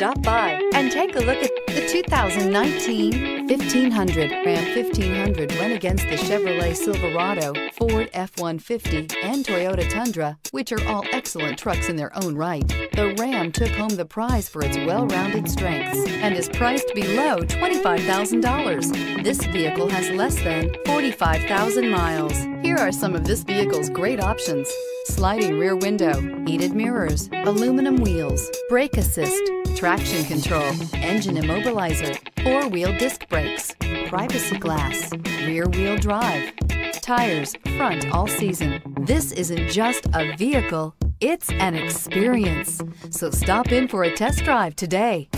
Stop by and take a look at the 2019 1500. Ram 1500 went against the Chevrolet Silverado, Ford F-150, and Toyota Tundra, which are all excellent trucks in their own right. The Ram took home the prize for its well-rounded strengths and is priced below $25,000. This vehicle has less than 45,000 miles. Here are some of this vehicle's great options. Sliding rear window, heated mirrors, aluminum wheels, brake assist, traction control, engine immobilizer, four-wheel disc brakes, privacy glass, rear wheel drive, tires, front all season. This isn't just a vehicle, it's an experience. So stop in for a test drive today.